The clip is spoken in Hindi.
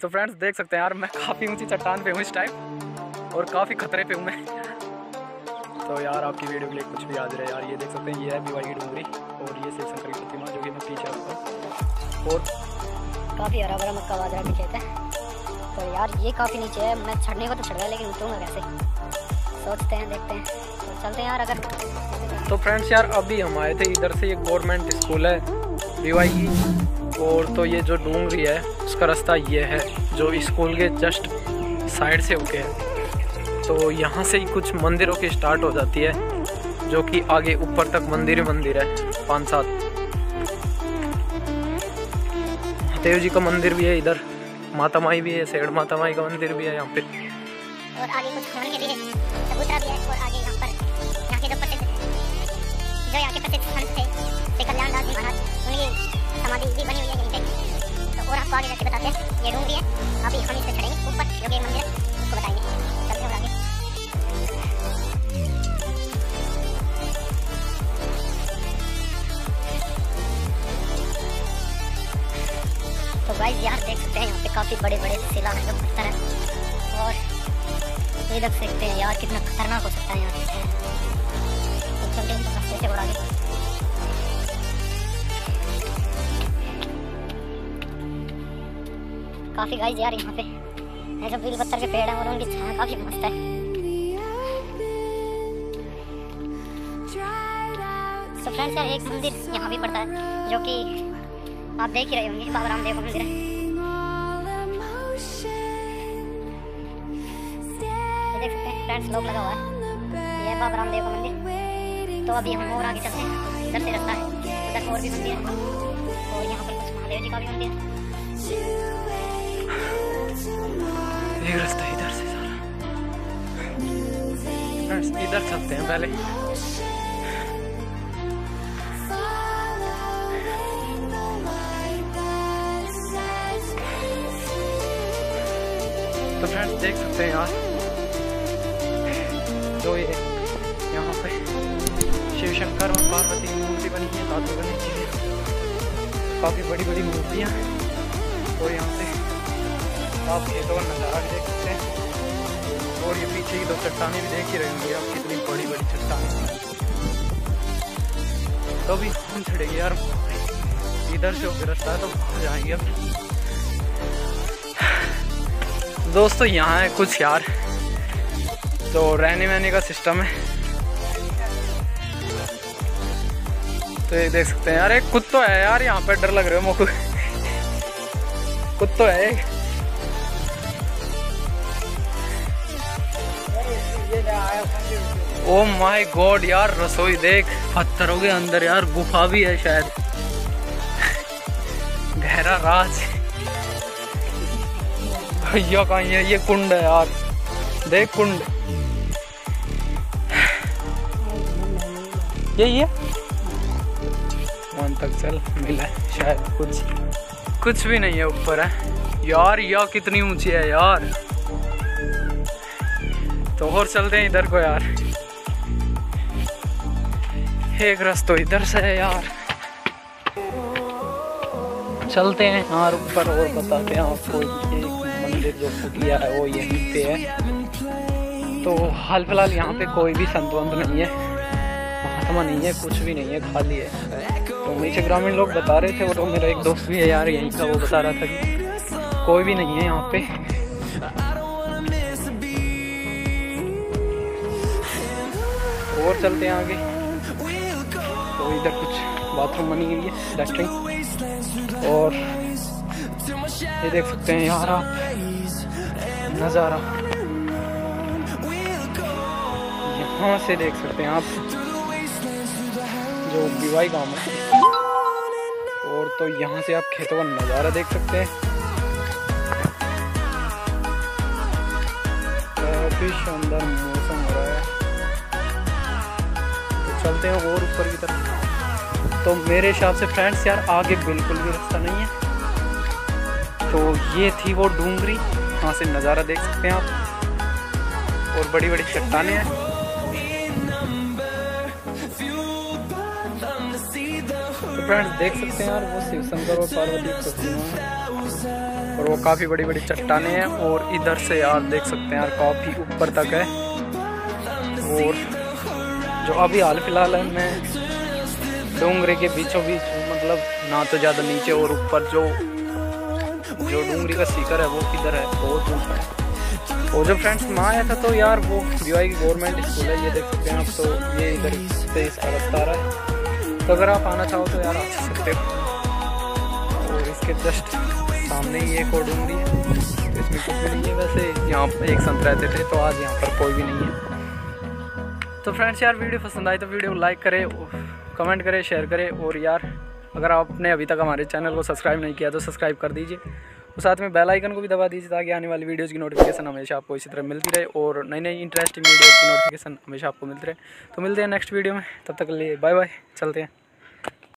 तो फ्रेंड्स देख सकते हैं यार मैं काफ़ी ऊँची चट्टान पे हूँ इस टाइम और काफ़ी खतरे पे हूँ मैं। तो यार आपकी वीडियो के लिए कुछ भी याद रहे यार ये देख सकते हैं ये है भिवाई की डूंगरी और ये शिव शंकर की प्रतिमा जो कि मैं पीछे आपको और काफ़ी हरा भरा मक्का बाजरा के खेत है। तो यार ये काफ़ी नीचे है मैं चढ़ने को तो चढ़ गया लेकिन उतरूँगा कैसे? सोचते हैं देखते हैं। तो चलते हैं यार अगर। तो फ्रेंड्स यार अभी हम आए थे इधर से ये गवर्नमेंट स्कूल है भिवाई की और तो ये जो डूंगरी है, उसका रास्ता ये है, जो स्कूल के जस्ट साइड से होके है। तो यहाँ से ही कुछ मंदिरों की स्टार्ट हो जाती है, जो कि आगे ऊपर तक मंदिर ही मंदिर है पाँच सात। महादेव जी का मंदिर भी है इधर, माता माई भी है सेठ माता माई का मंदिर भी है यहाँ पे। और आगे कुछ के लिए चबूतरा भी है, और आगे यहाँ पर यहाँ के जो यहाँ के थे कल्याण आपको आगे जाके बताते हैं ये रूम भी है अभी हम इस पे चढ़ेंगे ऊपर जो कि मंदिर उसको बताएँगे तो गाइस यार देख सकते हैं यहाँ पे काफ़ी बड़े बड़े शिला है पत्थर है और ये देख सकते हैं यार कितना खतरनाक हो सकता है यहाँ तो चलते हैं काफ़ी गाइस यार यहाँ पे। ये जो बील पत्थर के पेड़ हैं और उनकी छाया काफ़ी मस्त है। तो फ्रेंड्स यार, एक मंदिर यहाँ भी पड़ता है, जो कि आप देख ही रहे होंगे बाबा रामदेव का मंदिर है। देख सकते हैं फ्रेंड्स लोग लगा हुआ है। ये है बाबा रामदेव का मंदिर। तो अभी हम और आगे चलते हैं। इधर से है, उधर और भी मंदिर है। और यहाँ पर कुछ महादेव जी का भी मंदिर है। एक रास्ता इधर से सारा। फ्रेंड्स इधर चलते हैं पहले। तो फ्रेंड्स देख सकते हैं यार। जो ये यहाँ पे। शिव शंकर और पार्वती की मूर्ति बनी है, दादू गणेश जी काफ़ी बड़ी बड़ी मूर्तियाँ। और यहाँ से आप खेतों का नज़ारा भी देख सकते हैं। और ये पीछे की दो चट्टानें भी देख ही रहे होंगे आप, कितनी बड़ी बड़ी चट्टानें तो अभी हम चढ़ेंगे यार। इधर से होकर रास्ता है तो जाएँगे अब। दोस्तों, यहाँ है कुछ यार। तो रहने वहने का सिस्टम है। तो ये देख सकते हैं। यार एक कुत्तो है यार, यहाँ पे डर लग रहा है मुझको। कुत्तो है ओ माय गॉड यार, रसोई देख। पत्थरों के अंदर, यार, गुफा भी है शायद। गहरा राज। भैया कहाँ है? ये कुंड है यार। देख कुंड। यही है? वहाँ तक चल, मिला शायद कुछ। कुछ भी नहीं है ऊपर, है। यार, यह कितनी ऊँची है यार। तो और चलते हैं इधर को यार। एक रास्ता इधर से है यार। चलते हैं यार ऊपर और बताते हैं आपको मंदिर जो कुटिया है वो यहीं पे है। तो हाल फ़िलहाल यहाँ पे कोई भी संत वंत नहीं है। महात्मा नहीं है, कुछ भी नहीं है, खाली है। तो नीचे ग्रामीण लोग बता रहे थे, वो तो मेरा एक दोस्त भी है यार, यहीं का वो बता रहा था कि कोई भी नहीं है यहाँ पे। चलते हैं आगे। तो इधर कुछ बाथरूम बनी हुई है लैट्रिन और ये देख सकते हैं यार आप नज़ारा। यहाँ से देख सकते हैं आप, जो बिवाई गाँव है। और तो यहाँ से आप खेतों का नज़ारा देख सकते हैं। काफ़ी शानदार मौसम चलते हैं और ऊपर की तरफ़। तो मेरे हिसाब से फ्रेंड्स यार, आगे बिल्कुल भी रास्ता नहीं है। तो ये थी वो डूंगरी। वहाँ से नज़ारा देख सकते हैं आप। और बड़ी बड़ी चट्टाने हैं। फ्रेंड्स देख सकते हैं यार, वो शिव शंकर और पार्वती और वो काफ़ी बड़ी बड़ी चट्टाने हैं। और इधर से आप देख सकते हैं यार, काफ़ी ऊपर तक है। और जो अभी हाल फ़िलहाल है, मैं डोंगरे के बीचों बीच मतलब ना तो ज़्यादा नीचे और ऊपर जो जो डूंगरी का सीकर है, वो किधर है? बहुत ऊपर है। और जो फ्रेंड्स मैं आया था तो यार वो डी की गवर्नमेंट स्कूल है, ये देख सकते हैं आप तो ये इधर से इसका रास्ता रहा है। तो अगर आप आना चाहो तो यार आ सकते हो। और इसके जस्ट सामने ही एक और डूंगरी है, इसमें कुछ भी नहीं है, वैसे यहाँ एक संत रहते थे तो आज यहाँ पर कोई भी नहीं है। तो फ्रेंड्स यार वीडियो पसंद आई तो वीडियो लाइक करें कमेंट करें शेयर करें और यार, अगर आपने अभी तक हमारे चैनल को सब्सक्राइब नहीं किया तो सब्सक्राइब कर दीजिए। और साथ में बेल आइकन को भी दबा दीजिए ताकि आने वाली वीडियोज़ की नोटिफिकेशन हमेशा आपको इसी तरह मिलती रहे और नई नई इंटरेस्टिंग वीडियोज़ की नोटिफिकेशन हमेशा आपको मिलती रहे। तो मिलते हैं नेक्स्ट वीडियो में, तब तक के लिए बाय बाय चलते हैं।